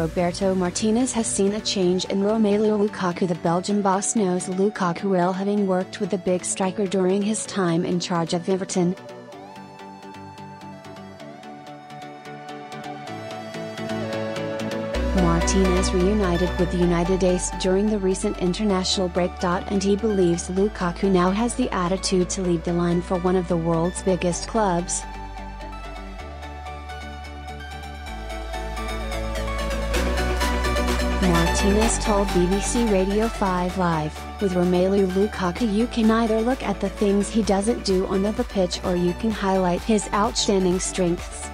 Roberto Martinez has seen a change in Romelu Lukaku. The Belgian boss knows Lukaku well having worked with the big striker during his time in charge of Everton, Martinez reunited with the United Ace during the recent international break. And he believes Lukaku now has the attitude to lead the line for one of the world's biggest clubs. Martinez told BBC Radio 5 Live, with Romelu Lukaku you can either look at the things he doesn't do on the pitch or you can highlight his outstanding strengths.